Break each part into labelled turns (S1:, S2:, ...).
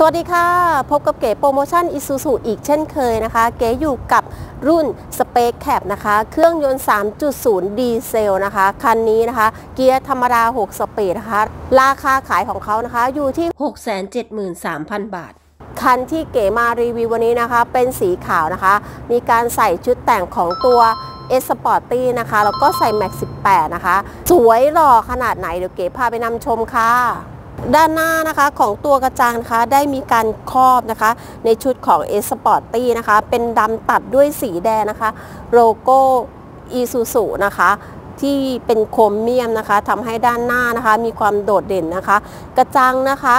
S1: สวัสดีค่ะ พบกับเก๋โปรโมชั่นอีซูซุอีกเช่นเคยนะคะ เก๋อยู่กับรุ่น Spacecab นะคะ เครื่องยนต์ 3.0 ดีเซลนะคะ คันนี้นะคะ เกียร์ธรรมดา 6 สปีดนะคะ ราคาขายของเขานะคะอยู่ที่ 673,000 บาท คันที่เก๋มารีวิววันนี้นะคะ เป็นสีขาวนะคะ มีการใส่ชุดแต่งของตัว S-Sporty นะคะ แล้วก็ใส่แม็ก18 นะคะ สวยหล่อขนาดไหนเดี๋ยวเก๋พาไปนำชมค่ะ ด้านหน้านะคะของตัวกระจังนะคะได้มีการครอบนะคะ ในชุดของ S-Sporty นะคะ เป็นดำตัดด้วยสีแดงนะคะ โลโก้อีซูซุนะคะที่เป็นโครเมียมนะคะทำให้ด้านหน้านะคะ มีความโดดเด่นนะคะ กระจังนะคะ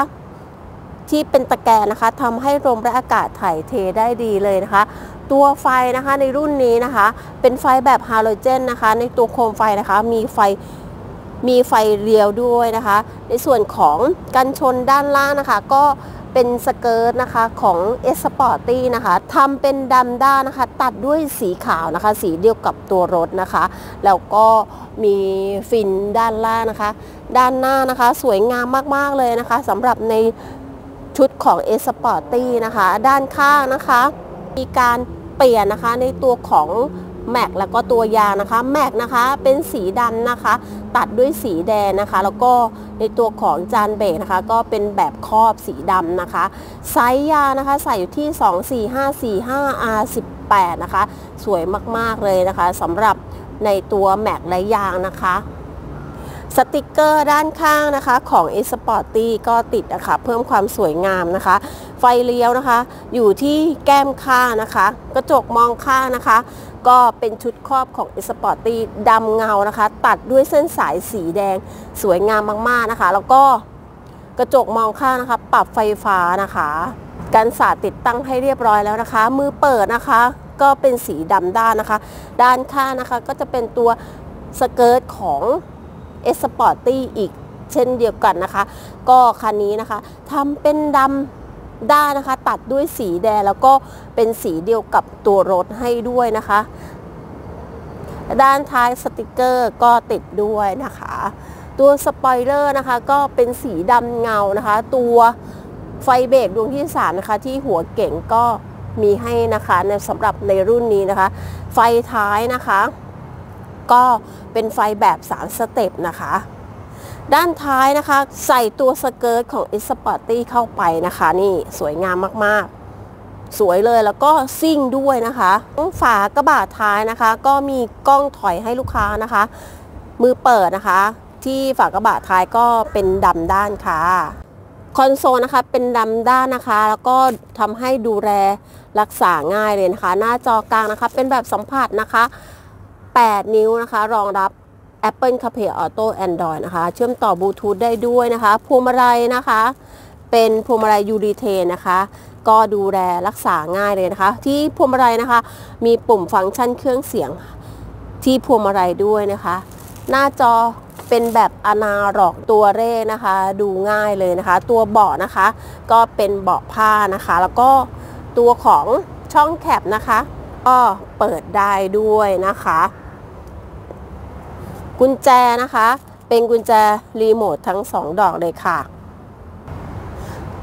S1: ที่เป็นตะแกรงนะคะทำให้ลมและอากาศถ่ายเทได้ดีเลยนะคะ ตัวไฟนะคะในรุ่นนี้นะคะ เป็นไฟแบบฮาโลเจนนะคะ ในตัวโคมไฟนะคะ มีไฟ มีไฟเรียวด้วยนะคะ ในส่วนของกันชนด้านล่างนะคะ ก็เป็นสเกิร์ตนะคะของ S Sporty นะคะทำเป็นดำด้านนะคะ ตัดด้วยสีขาวนะคะ สีเดียวกับตัวรถนะคะ แล้วก็มีฟินด้านล่างนะคะ ด้านหน้านะคะ สวยงามมากๆเลยนะคะสำหรับในชุดของ S Sporty นะคะ ด้านข้างนะคะ มีการเปลี่ยนนะคะในตัวของ แม็กแล้วก็ตัวยางนะคะแม็กนะคะเป็นสีดำนะคะ ตัดด้วยสีแดงนะคะ แล้วก็ในตัวของจานเบรกนะคะ ก็เป็นแบบครอบสีดำนะคะ ไซส์ยางนะคะใส่อยู่ที่ 24545 R18 นะคะ สวยมากๆเลยนะคะสำหรับในตัวแม็กและยางนะคะ สติกเกอร์ด้านข้างนะคะของ e s p o r t y ก็ติดนะคะเพิ่มความสวยงามนะคะ ไฟเลี้ยวนะคะ อยู่ที่แก้มข้างนะคะ กระจกมองข้างนะคะ ก็เป็นชุดครอบของ e s p o r t y ดำเงานะคะ ตัดด้วยเส้นสายสีแดงสวยงามมากๆนะคะ แล้วก็กระจกมองข้างนะคะ ปรับไฟฟ้านะคะกันสาดติดตั้งให้เรียบร้อยแล้วนะคะ มือเปิดนะคะ ก็เป็นสีดำด้านนะคะ ด้านข้างนะคะก็จะเป็นตัวสเกิร์ตของ S-Sporty อีกเช่นเดียวกันนะคะ ก็คันนี้นะคะทำเป็นดำด้านนะคะ ตัดด้วยสีแดงแล้วก็เป็นสีเดียวกับตัวรถให้ด้วยนะคะ ด้านท้ายสติกเกอร์ก็ติดด้วยนะคะ ตัวสปอยเลอร์นะคะ ก็เป็นสีดำเงานะคะ ตัวไฟเบรกดวงที่3นะคะ ที่หัวเก่งก็มีให้นะคะในสำหรับในรุ่นนี้นะคะ ไฟท้ายนะคะ ก็เป็นไฟแบบ 3 สเต็ปนะคะ ด้านท้ายนะคะ ใส่ตัวสเกิร์ตของ e s p o r t y เข้าไปนะคะ นี่สวยงามมากๆ สวยเลยแล้วก็ซิ่งด้วยนะคะฝากระบะท้ายนะคะ ก็มีกล้องถอยให้ลูกค้านะคะ มือเปิดนะคะ ที่ฝากระบะท้ายก็เป็นดำด้านค่ะคอนโซลนะคะเป็นดำด้านนะคะ แล้วก็ทำให้ดูแลรักษาง่ายเลยนะคะ หน้าจอกลางนะคะ เป็นแบบสัมผัสนะคะ 8 นิ้วนะคะ รองรับ Apple CarPlay Auto Android นะคะ เชื่อมต่อบลูทูธได้ด้วยนะคะพวงมาลัยนะคะ เป็นพวงมาลัยยูรีเทนนะคะ ก็ดูแลรักษาง่ายเลยนะคะ ที่พวงมาลัยนะคะ มีปุ่มฟังก์ชันเครื่องเสียงที่พวงมาลัยด้วยนะคะ หน้าจอเป็นแบบอนาล็อกตัวเลขนะคะ ดูง่ายเลยนะคะ ตัวเบาะนะคะ ก็เป็นเบาะผ้านะคะ แล้วก็ตัวของช่องแคปนะคะ ก็เปิดได้ด้วยนะคะ กุญแจนะคะ เป็นกุญแจรีโมททั้ง 2 ดอกเลยค่ะ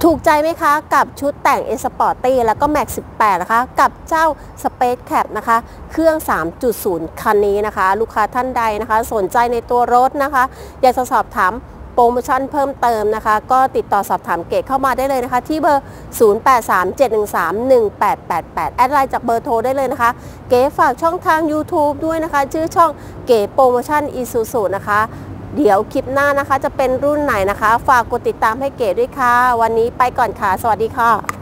S1: ถูกใจไหมคะ กับชุดแต่ง e s p o r t y แล้วก็ Max 18 นะคะ กับเจ้า Space Cap นะคะ เครื่อง 3.0 คันนี้นะคะ ลูกค้าท่านใดนะคะ สนใจในตัวรถนะคะ อยากจะสอบถาม โปรโมชั่นเพิ่มเติมนะคะ ก็ติดต่อสอบถามเก๋เข้ามาได้เลยนะคะ ที่เบอร์ 0837131888 แอดไลน์จากเบอร์โทรได้เลยนะคะ เก๋ฝากช่องทาง YouTube ด้วยนะคะ ชื่อช่องเก๋โปรโมชั่นอีซูซูนะคะ เดี๋ยวคลิปหน้านะคะจะเป็นรุ่นไหนนะคะ ฝากกดติดตามให้เก๋ด้วยค่ะ วันนี้ไปก่อนค่ะ สวัสดีค่ะ